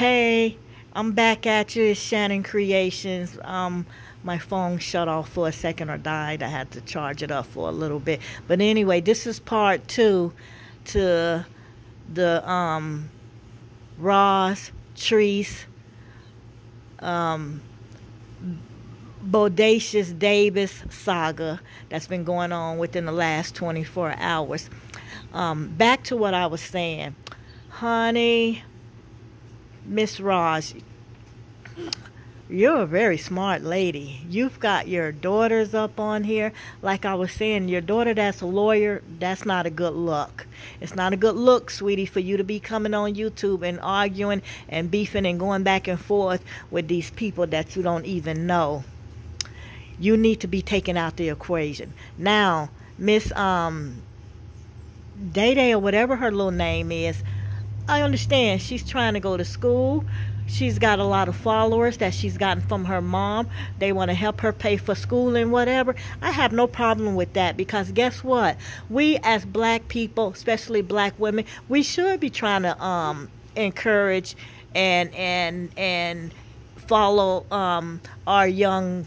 Hey, I'm back at you. It's Shannon Creations. Um, my phone shut off for a second or died. I had to charge it up for a little bit. But anyway, this is part two to the um, Ross Treese um, Bodacious Davis saga that's been going on within the last 24 hours. Um, back to what I was saying. Honey, Miss Ross, you're a very smart lady. You've got your daughters up on here. Like I was saying, your daughter that's a lawyer, that's not a good look. It's not a good look, sweetie, for you to be coming on YouTube and arguing and beefing and going back and forth with these people that you don't even know. You need to be taken out the equation. Now, Miss um Day Day or whatever her little name is, I understand she's trying to go to school. She's got a lot of followers that she's gotten from her mom. They want to help her pay for school and whatever. I have no problem with that because guess what? We as black people, especially black women, we should be trying to um encourage and and and follow um our young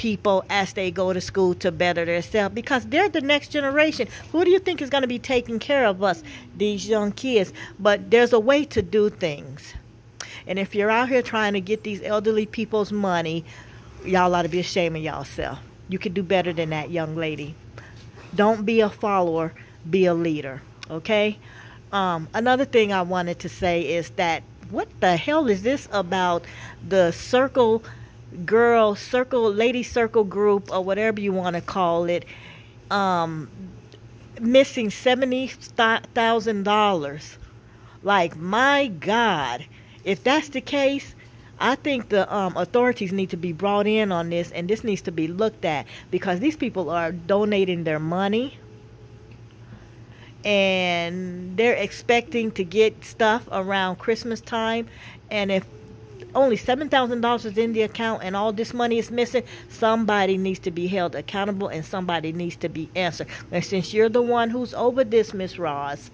people as they go to school to better themselves because they're the next generation. Who do you think is going to be taking care of us, these young kids? But there's a way to do things. And if you're out here trying to get these elderly people's money, y'all ought to be ashamed of yourself. You could do better than that, young lady. Don't be a follower, be a leader. Okay? Um, another thing I wanted to say is that what the hell is this about the circle girl circle lady circle group or whatever you want to call it um missing seventy thousand dollars. Like my god. If that's the case I think the um, authorities need to be brought in on this and this needs to be looked at because these people are donating their money. And they're expecting to get stuff around Christmas time and if only $7,000 is in the account and all this money is missing, somebody needs to be held accountable and somebody needs to be answered. And since you're the one who's over this, Miss Ross,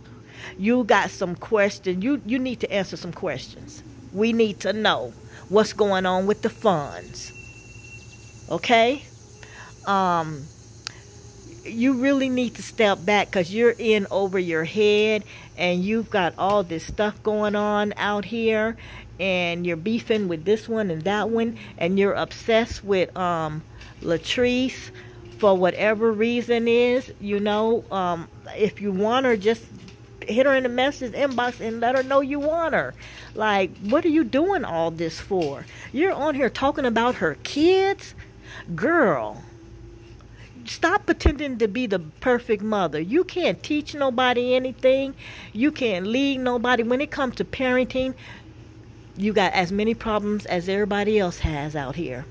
you got some questions. You, you need to answer some questions. We need to know what's going on with the funds. Okay? Um, you really need to step back because you're in over your head and you've got all this stuff going on out here and you're beefing with this one and that one and you're obsessed with um Latrese for whatever reason is you know um if you want her just hit her in the message inbox and let her know you want her. Like what are you doing all this for? You're on here talking about her kids? Girl stop pretending to be the perfect mother. You can't teach nobody anything. You can't lead nobody. When it comes to parenting, you got as many problems as everybody else has out here.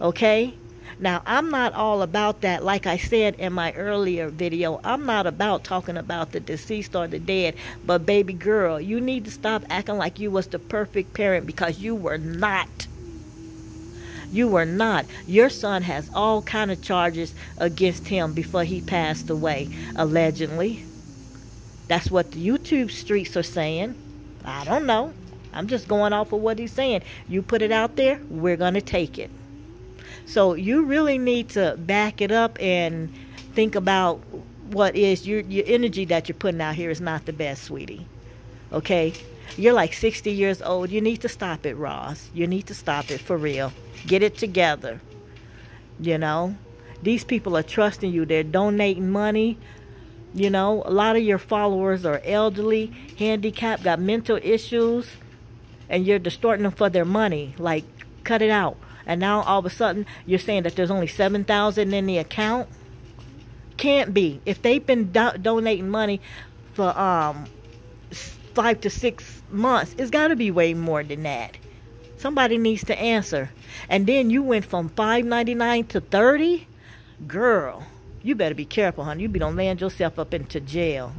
Okay? Now, I'm not all about that. Like I said in my earlier video, I'm not about talking about the deceased or the dead. But baby girl, you need to stop acting like you was the perfect parent because you were not. You were not. Your son has all kind of charges against him before he passed away, allegedly. That's what the YouTube streets are saying. I don't know. I'm just going off of what he's saying. You put it out there, we're going to take it. So you really need to back it up and think about what is your your energy that you're putting out here is not the best, sweetie. Okay? You're like 60 years old. You need to stop it, Ross. You need to stop it for real. Get it together. You know? These people are trusting you. They're donating money. You know, a lot of your followers are elderly, handicapped, got mental issues and you're distorting them for their money. Like, cut it out. And now all of a sudden you're saying that there's only seven thousand in the account. Can't be. If they've been do donating money for um five to six months, it's got to be way more than that. Somebody needs to answer. And then you went from five ninety nine to thirty, girl. You better be careful, honey. You be don't land yourself up into jail.